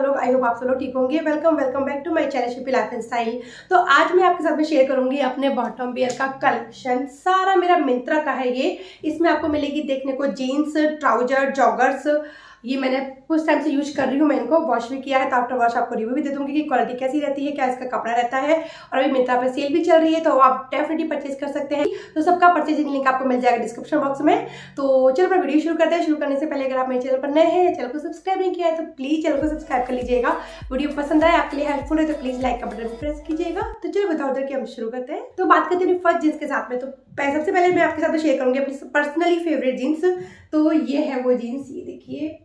सब लोग I hope आप सब लोग ठीक होंगे। Welcome welcome back to my channel Shipi life and style तो आज मैं आपके साथ में शेयर करूँगी अपने बॉटम बियर का कलेक्शन सारा मेरा मिंत्रा का है ये। इसमें आपको मिलेगी देखने को जीन्स ट्राउज़र जॉगर्स ये मैंने कुछ टाइम से यूज़ कर रही हूँ, मैं इनको वॉश भी किया है तो आफ्टर वॉश आपको रिव्यू भी दे दूँगी कि क्वालिटी कैसी रहती है, क्या इसका कपड़ा रहता है, और अभी मिंत्रा पे सेल भी चल रही है तो आप डेफिनेटली परचेज कर सकते हैं। तो सबका परचेजिंग लिंक आपको मिल जाएगा डिस्क्रिप्शन बॉक्स में। तो चलो मैं वीडियो शुरू करते हैं। शुरू करने से पहले अगर आप मेरे चैनल पर नए हैं चैनल को सब्सक्राइब नहीं किया है तो प्लीज़ चैनल को सब्सक्राइब कर लीजिएगा। वीडियो पसंद आए, आपके लिए हेल्पफुल है तो प्लीज़ लाइक का बटन प्रेस कीजिएगा। तो चलो बताओ कि हम शुरू करते हैं। तो बात करते हैं फ़र्स्ट जींस के साथ में। तो सबसे पहले मैं आपके साथ शेयर करूँगी अपनी पर्सनली फेवरेट जीन्स तो ये है वो जीन्स ये देखिए।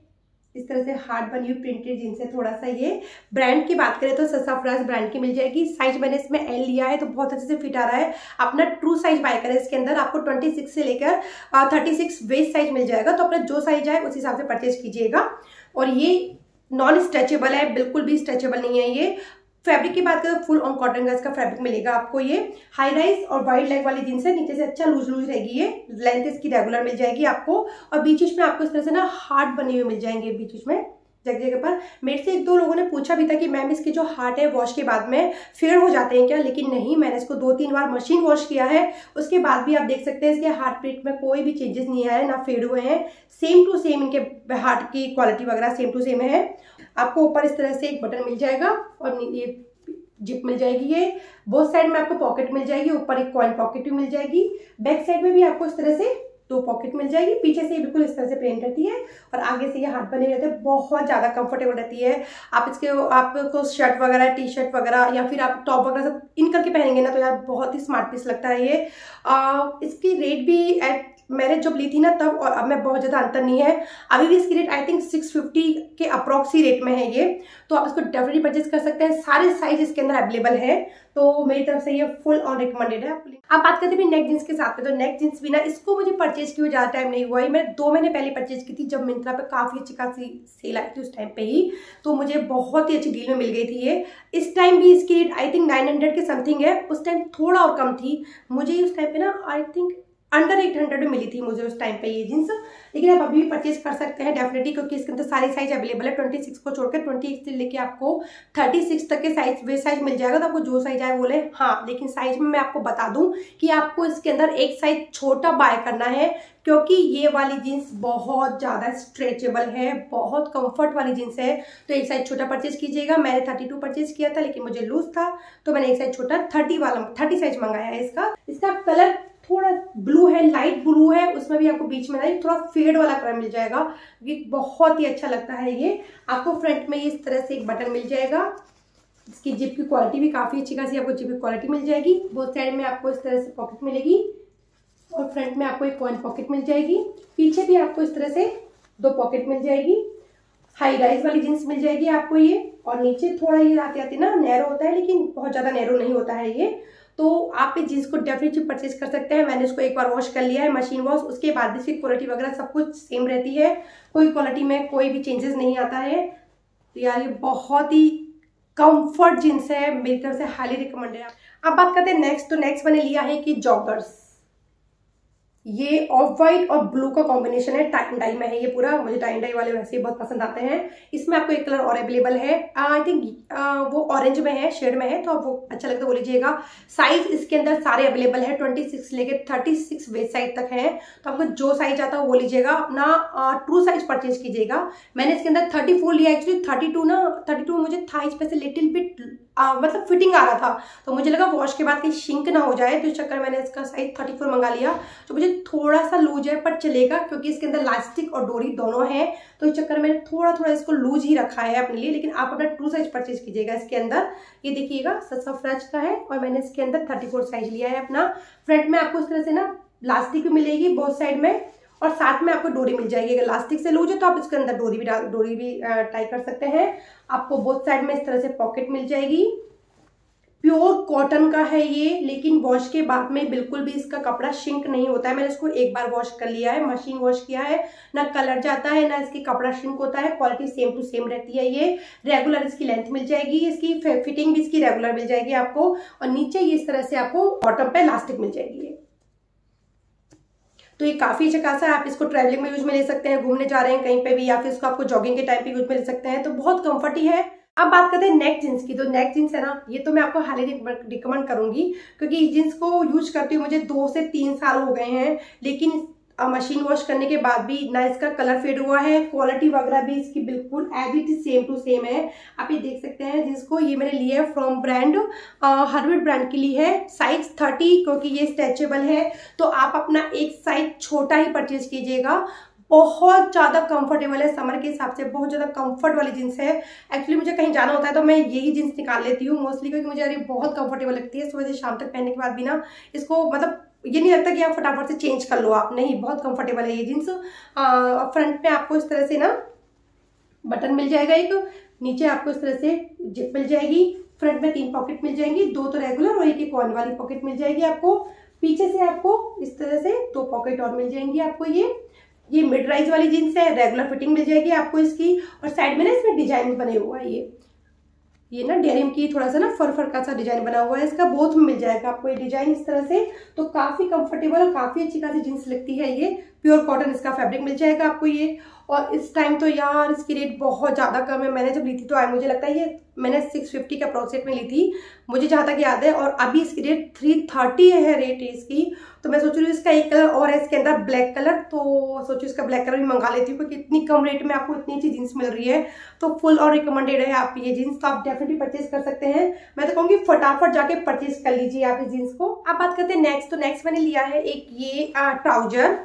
इस तरह से हार्ड बनी हुई प्रिंटेड जीन्स है थोड़ा सा ये ब्रांड की बात करें तो ससाफ्राज ब्रांड की मिल जाएगी। साइज़ मैंने इसमें एल लिया है तो बहुत अच्छे से फिट आ रहा है। अपना ट्रू साइज़ बाय करें इसके अंदर। आपको 26 से लेकर 36 वेस्ट साइज़ मिल जाएगा। तो अपना जो साइज़ आए उस हिसाब से परचेज कीजिएगा। और ये नॉन स्ट्रेचेबल है, बिल्कुल भी स्ट्रेचेबल नहीं है ये। फैब्रिक की बात करें तो फुल ऑन कॉटन का इसका फैब्रिक मिलेगा आपको ये। हाई राइज और वाइड लेग वाली जींस है, नीचे से अच्छा लूज लूज रहेगी ये। लेंथ इसकी रेगुलर मिल जाएगी आपको। और बीच बीच में आपको इस तरह से ना हार्ड बने हुए मिल जाएँगे बीच बीच में। जगह जगह पर। मेरे से एक दो लोगों ने पूछा भी था कि मैम, इसके जो हार्ट है वॉश के बाद में फेड हो जाते हैं क्या? लेकिन नहीं, मैंने इसको दो तीन बार मशीन वॉश किया है। उसके बाद भी आप देख सकते हैं, इसके हार्ट प्रिंट में कोई भी चेंजेस नहीं आया ना फेड हुए हैं। सेम टू सेम इनके हार्ट की क्वालिटी वगैरह सेम टू सेम है। आपको ऊपर इस तरह से एक बटन मिल जाएगा और ये जिप मिल जाएगी ये। बोथ साइड में आपको पॉकेट मिल जाएगी, ऊपर एक कॉइन पॉकेट भी मिल जाएगी। बैक साइड में भी आपको इस तरह से दो पॉकेट मिल जाएगी। पीछे से बिल्कुल इस तरह से प्लेन रहती है और आगे से ये हाथ बने रहते हैं। बहुत ज़्यादा कंफर्टेबल रहती है। आप इसके आपको शर्ट वगैरह टी शर्ट वगैरह या फिर आप टॉप वगैरह सब इन करके पहनेंगे ना तो यार बहुत ही स्मार्ट पीस लगता है ये। आ, इसकी रेट भी एट मैंने जब ली थी ना तब और अब में बहुत ज़्यादा अंतर नहीं है। अभी भी इसकी रेट आई थिंक 650 के अप्रॉक्सी रेट में है ये। तो आप इसको डेफिनेटली परचेज कर सकते हैं। सारे साइज़ इसके अंदर अवेलेबल है। तो मेरी तरफ़ से ये फुल ऑन रिकमेंडेड है। आप बात करते हैं नेक जींस के साथ में तो नेक जींस भी ना इसको मुझे परचेज की ज़्यादा टाइम नहीं हुआ। है मैंने दो महीने पहले परचेज की थी, जब मिंत्रा पे काफ़ी अच्छी खासी सेल आई थी उस टाइम पे ही। तो मुझे बहुत ही अच्छी डील में मिल गई थी ये। इस टाइम भी इसकी rate I think nine K something है। उस टाइम थोड़ा और कम थी। मुझे उस टाइम पे ना I think under eight hundred में मिली थी मुझे उस टाइम पे ये जींस लेकिन आप अभी भी परचेज कर सकते हैं डेफिनेटली क्योंकि इसके अंदर सारी साइज़ अवेलेबल है। ट्वेंटी सिक्स को छोड़कर ट्वेंटी एट से लेके आपको थर्टी सिक्स तक के साइज़ वे साइज़ मिल जाएगा तो आपको जो साइज़ आए बोले हाँ लेकिन साइज़ में मैं आपको बता दूँ कि आपको इसके अंदर एक साइज़ छोटा बाय करना है, क्योंकि ये वाली जीन्स बहुत ज़्यादा स्ट्रेचेबल है, बहुत कंफर्ट वाली जीन्स है। तो एक साइज़ छोटा परचेज कीजिएगा। मैंने थर्टी टू परचेज किया था, लेकिन मुझे लूज था तो मैंने एक साइज़ छोटा थर्टी वाला थर्टी साइज़ मंगाया है इसका। इसका कलर थोड़ा ब्लू है, लाइट ब्लू है, उसमें भी आपको बीच में ना थोड़ा फेड वाला कलर मिल जाएगा, ये बहुत ही अच्छा लगता है ये। आपको फ्रंट में इस तरह से एक बटन मिल जाएगा। इसकी जिप की क्वालिटी भी काफ़ी अच्छी खासी आपको जिप की क्वालिटी मिल जाएगी। बोथ साइड में आपको इस तरह से पॉकेट मिलेगी और फ्रंट में आपको एक कॉइन पॉकेट मिल जाएगी। पीछे भी आपको इस तरह से दो पॉकेट मिल जाएगी। हाई राइज वाली जींस मिल जाएगी आपको ये। और नीचे थोड़ा ये आते आते ना, नैरो होता है, लेकिन बहुत ज़्यादा नैरो नहीं होता है ये। तो आप इस जीन्स को डेफिनेटली परचेज कर सकते हैं। मैंने उसको एक बार वॉश कर लिया है मशीन वॉश उसके बाद इसकी क्वालिटी वगैरह सब कुछ सेम रहती है। कोई क्वालिटी में कोई भी चेंजेस नहीं आता है। तो यार, ये बहुत ही कंफर्ट जीन्स है। मेरी तरफ़ से हाईली रिकमेंडेड अब बात करते हैं नेक्स्ट तो नेक्स्ट मैंने लिया है कि जॉगर्स ये ऑफ़ वाइट और ब्लू का कॉम्बिनेशन है टाइम डाई में है ये पूरा। मुझे टाइम डाई वाले वैसे ही बहुत पसंद आते हैं। इसमें आपको एक कलर और अवेलेबल है। आई थिंक वो ऑरेंज में है शेड में है तो आप वो अच्छा लगता है, वो लीजिएगा। साइज़ इसके अंदर सारे अवेलेबल है ट्वेंटी सिक्स लेके थर्टी सिक्स वेस्ट साइज़ तक है। तो आपको जो साइज़ आता है, वो लीजिएगा। अपना ट्रू साइज़ परचेज कीजिएगा। मैंने इसके अंदर थर्टी लिया एक्चुअली थर्टी ना थर्टी मुझे थाइज पे से लिटिल बिट मतलब फिटिंग आ रहा था। तो मुझे लगा वॉश के बाद कहीं शिंक ना हो जाए तो इस चक्कर मैंने इसका साइज़ थर्टी फोर मंगा लिया तो मुझे थोड़ा सा लूज है, पर चलेगा, क्योंकि इसके अंदर लास्टिक और डोरी दोनों है। तो इस चक्कर मैंने थोड़ा थोड़ा इसको लूज ही रखा है अपने लिए, लेकिन आप अपना ट्रू साइज़ परचेज कीजिएगा इसके अंदर। ये देखिएगा सस्ता फ्रेच का है, और मैंने इसके अंदर थर्टी साइज़ लिया है अपना। फ्रंट में आपको इस तरह से ना लास्टिक भी मिलेगी बोथ साइड में। और साथ में आपको डोरी मिल जाएगी। अगर लास्टिक से लूज है तो आप इसके अंदर डोरी भी डोरी भी टाई कर सकते हैं। आपको बोथ साइड में इस तरह से पॉकेट मिल जाएगी। प्योर कॉटन का है ये, लेकिन वॉश के बाद में बिल्कुल भी इसका कपड़ा शिंक नहीं होता है। मैंने इसको एक बार वॉश कर लिया है मशीन वॉश किया है। ना कलर जाता है, ना इसकी कपड़ा शिंक होता है। क्वालिटी सेम टू सेम रहती है ये। रेगुलर इसकी लेंथ मिल जाएगी, इसकी फिटिंग भी इसकी रेगुलर मिल जाएगी आपको। और नीचे ये इस तरह से आपको बॉटम पे इलास्टिक मिल जाएगी तो ये काफ़ी अच्छा खासा है आप इसको ट्रैवलिंग में यूज़ में ले सकते हैं, घूमने जा रहे हैं कहीं पे भी, या फिर इसको आपको जॉगिंग के टाइम पे यूज़ में ले सकते हैं तो बहुत कंफर्ट ही है। अब बात करते हैं नेक जींस की तो नेक जींस है ना, ये तो मैं आपको हाईली रिकमेंड करूँगी, क्योंकि इस जींस को यूज़ करते हुए मुझे दो से तीन साल हो गए हैं, लेकिन मशीन वॉश करने के बाद भी ना इसका कलर फेड हुआ है क्वालिटी वगैरह भी इसकी बिल्कुल as it same to same है। आप ये देख सकते हैं, जिसको ये मैंने लिया है फ्रॉम ब्रांड हरविड ब्रांड की ली है। साइज़ थर्टी क्योंकि ये स्ट्रेचेबल है। तो आप अपना एक साइज़ छोटा ही परचेज कीजिएगा। बहुत ज़्यादा कंफर्टेबल है समर के हिसाब से। बहुत ज़्यादा कंफर्ट वाली जींस है। एक्चुअली मुझे कहीं जाना होता है तो मैं यही जींस निकाल लेती हूँ। मोस्टली क्योंकि मुझे अरे बहुत कंफर्टेबल लगती है। सुबह से शाम तक पहनने के बाद भी ना इसको मतलब ये नहीं लगता कि आप फटाफट से चेंज कर लो, आप नहीं, बहुत कंफर्टेबल है ये जीन्स फ्रंट में आपको इस तरह से ना बटन मिल जाएगा एक, नीचे आपको इस तरह से जिप मिल जाएगी। फ्रंट में तीन पॉकेट मिल जाएँगी, दो तो रेगुलर और एक एक कॉइन वाली पॉकेट मिल जाएगी आपको। पीछे से आपको इस तरह से दो पॉकेट और मिल जाएँगी आपको ये। ये मिड राइज वाली जीन्स है रेगुलर फिटिंग मिल जाएगी आपको इसकी। और साइड में ना इसमें डिज़ाइन बने हुआ है ये। ये ना डेनिम की थोड़ा सा ना फर फर का सा डिज़ाइन बना हुआ है, इसका बोथ में मिल जाएगा आपको ये डिज़ाइन इस तरह से। तो काफ़ी कंफर्टेबल और काफ़ी अच्छी खासी जींस लगती है ये। प्योर कॉटन इसका फैब्रिक मिल जाएगा आपको ये। और इस टाइम तो यार इसकी रेट बहुत ज़्यादा कम है। मैंने जब ली थी तो आई मुझे लगता है ये मैंने 650 का प्रोसेट में ली थी। मुझे जहाँ तक याद है और अभी इसकी रेट 330 है रेट इसकी। तो मैं सोच रही हूँ इसका एक कलर और है, इसके अंदर ब्लैक कलर तो सोचू इसका ब्लैक कलर भी मंगा लेती हूँ, क्योंकि इतनी कम रेट में आपको इतनी अच्छी जीन्स मिल रही है। तो फुल और रिकमेंडेड है आप ये जीन्स तो आप डेफिनेटली परचेज कर सकते हैं। मैं तो कहूँगी फटाफट जाके परचेज कर लीजिए आप इस जीन्स को। आप बात करते हैं नेक्स्ट तो नेक्स्ट मैंने लिया है एक ये ट्राउज़र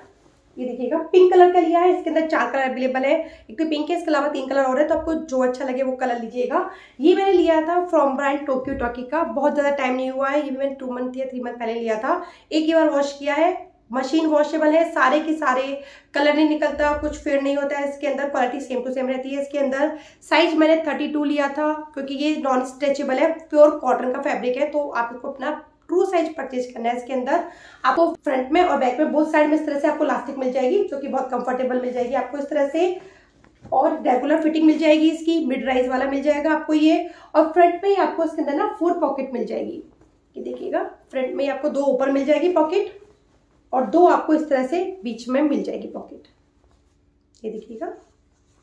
ये देखिएगा पिंक कलर का लिया है, इसके अंदर चार कलर अवेलेबल है। एक तो पिंक है, इसके अलावा तीन कलर और है तो आपको जो अच्छा लगे वो कलर लीजिएगा। ये मैंने लिया था फ्रॉम ब्रांड टोक्यो टॉकी का, बहुत ज़्यादा टाइम नहीं हुआ है, ये मैंने टू मंथ या थ्री मंथ पहले लिया था। एक ही बार वॉश किया है मशीन वॉशेबल है, सारे के सारे कलर नहीं निकलता, कुछ फेड नहीं होता है, इसके अंदर क्वालिटी सेम टू सेम रहती है। इसके अंदर साइज़ मैंने थर्टी टू लिया था, क्योंकि ये नॉन स्ट्रेचेबल है प्योर कॉटन का फैब्रिक है तो आप इसको अपना ट्रू साइज़ परचेज करना है इसके अंदर। आपको फ्रंट में और बैक में बोथ साइड में इस तरह से आपको लास्टिक मिल जाएगी, जो कि बहुत कंफर्टेबल मिल जाएगी आपको इस तरह से। और रेगुलर फिटिंग मिल जाएगी इसकी मिड राइज वाला मिल जाएगा आपको ये। और फ्रंट में ही आपको इसके अंदर ना फोर पॉकेट मिल जाएगी। ये देखिएगा फ्रंट में आपको दो ऊपर मिल जाएगी पॉकेट और दो आपको इस तरह से बीच में मिल जाएगी पॉकेट ये देखिएगा।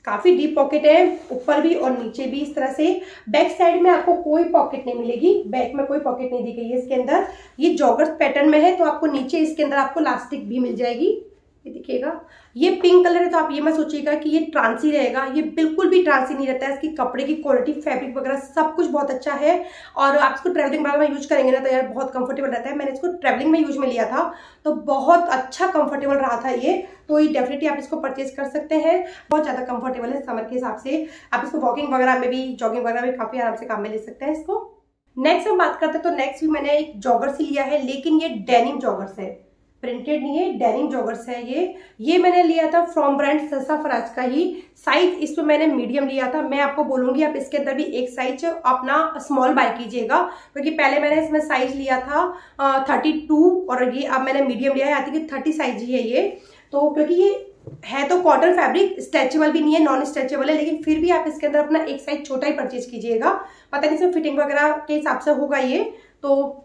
काफ़ी डीप पॉकेट है, ऊपर भी और नीचे भी इस तरह से। बैक साइड में आपको कोई पॉकेट नहीं मिलेगी। बैक में कोई पॉकेट नहीं दी गई है इसके अंदर। ये जॉगर्स पैटर्न में है तो आपको नीचे इसके अंदर आपको लास्टिक भी मिल जाएगी। ये देखिएगा ये पिंक कलर है तो आप ये मत सोचिएगा कि ये ट्रांसी रहेगा। ये बिल्कुल भी ट्रांसी नहीं रहता है। इसकी कपड़े की क्वालिटी फैब्रिक वगैरह सब कुछ बहुत अच्छा है। और आप इसको ट्रैवलिंग में यूज़ करेंगे ना तो यार बहुत कंफर्टेबल रहता है। मैंने इसको ट्रैवलिंग में यूज़ में लिया था। तो बहुत अच्छा कंफर्टेबल रहा था ये। तो ये डेफिनेटली आप इसको परचेज कर सकते हैं। बहुत ज़्यादा कंफर्टेबल है समर के हिसाब से। आप इसको वॉकिंग वगैरह में भी जॉगिंग वगैरह में काफ़ी आराम से काम में ले सकते हैं इसको। नेक्स्ट हम बात करते हैं तो नेक्स्ट भी मैंने एक जॉगर्स लिया है, लेकिन ये डेनिम जॉगर्स है। प्रिंटेड नहीं है डेनिम जॉगर्स है ये। ये मैंने लिया था फ्रॉम ब्रांड ससा फराज का ही। साइज़ इसमें मैंने मीडियम लिया था। मैं आपको बोलूँगी, आप इसके अंदर भी एक साइज़ अपना स्मॉल बाय कीजिएगा। क्योंकि पहले मैंने इसमें साइज़ लिया था थर्टी टू और ये अब मैंने मीडियम लिया है। आई थिंक थर्टी साइज़ ही है ये। तो क्योंकि ये है तो कॉटन फैब्रिक स्ट्रेचेबल भी नहीं है नॉन स्ट्रेचेबल है, लेकिन फिर भी आप इसके अंदर अपना एक साइज़ छोटा ही परचेज कीजिएगा। पता नहीं इसमें फिटिंग वगैरह के हिसाब से होगा ये। तो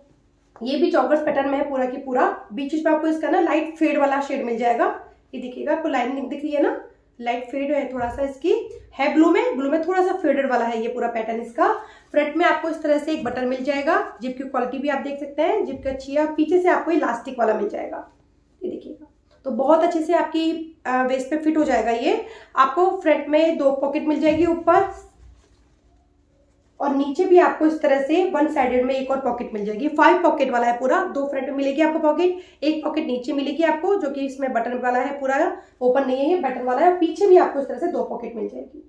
ये भी चौकस पैटर्न में है, पूरा की पूरा। बीच बीच में आपको इसका ना लाइट फेड वाला शेड मिल जाएगा। ये देखिएगा, आपको लाइन दिख रही है ना? लाइट फेड है थोड़ा सा इसकी। है ब्लू में ब्लू में थोड़ा सा फेडेड वाला है ये पूरा पैटर्न इसका। फ्रंट में आपको इस तरह से एक बटन मिल जाएगा। जिप की क्वालिटी भी आप देख सकते हैं। जिप की अच्छी है, पीछे से आपको इलास्टिक वाला मिल जाएगा। ये देखिएगा। तो बहुत अच्छे से आपकी वेस्ट पे फिट हो जाएगा ये। आपको फ्रंट में दो पॉकेट मिल जाएगी ऊपर। और नीचे भी आपको इस तरह से वन साइडेड में एक और पॉकेट मिल जाएगी। फाइव पॉकेट वाला है पूरा, दो फ्रंट में मिलेगी आपको पॉकेट एक पॉकेट नीचे मिलेगी आपको, जो कि इसमें बटन वाला है पूरा ओपन नहीं है बटन वाला है। पीछे भी आपको इस तरह से दो पॉकेट मिल जाएगी।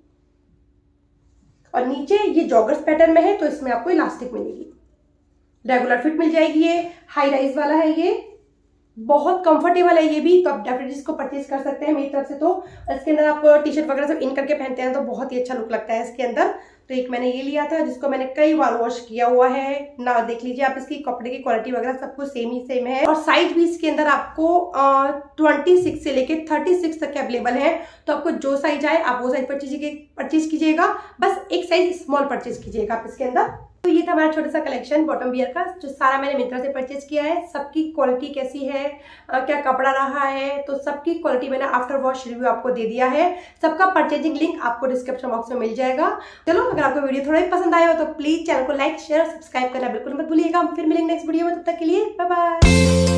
और नीचे ये जॉगर्स पैटर्न में है तो इसमें आपको इलास्टिक मिलेगी। रेगुलर फिट मिल जाएगी ये हाई राइज वाला है ये। बहुत कंफर्टेबल है ये भी तो आप डेफिनेटली इसको परचेज कर सकते हैं मेरी तरफ़ से तो। इसके अंदर आप टी शर्ट वगैरह सब इन करके पहनते हैं तो बहुत ही अच्छा लुक लगता है इसके अंदर। तो एक मैंने ये लिया था, जिसको मैंने कई बार वॉश किया हुआ है। ना, देख लीजिए, आप इसकी कपड़े की क्वालिटी वगैरह सब कुछ सेम ही सेम है। और साइज़ भी इसके अंदर आपको ट्वेंटी सिक्स से लेके थर्टी सिक्स तक के अवेलेबल है। तो आपको जो साइज़ आए, आप वो साइज़ परचेज परचेज कीजिएगा। बस एक साइज़ स्मॉल परचेज कीजिएगा आप इसके अंदर। तो ये था हमारा छोटा सा कलेक्शन बॉटम बियर का, जो सारा मैंने मिंत्रा से परचेज किया है। सबकी क्वालिटी कैसी है? क्या कपड़ा रहा है? तो सबकी क्वालिटी मैंने आफ्टर वॉश रिव्यू आपको दे दिया है। सबका परचेजिंग लिंक आपको डिस्क्रिप्शन बॉक्स में मिल जाएगा। चलो, अगर आपको वीडियो थोड़ा भी पसंद आया हो तो प्लीज़ चैनल को लाइक शेयर सब्सक्राइब करना बिल्कुल मत भूलिएगा। हम फिर मिलेंगे नेक्स्ट वीडियो में, तब तक के लिए बाय बाय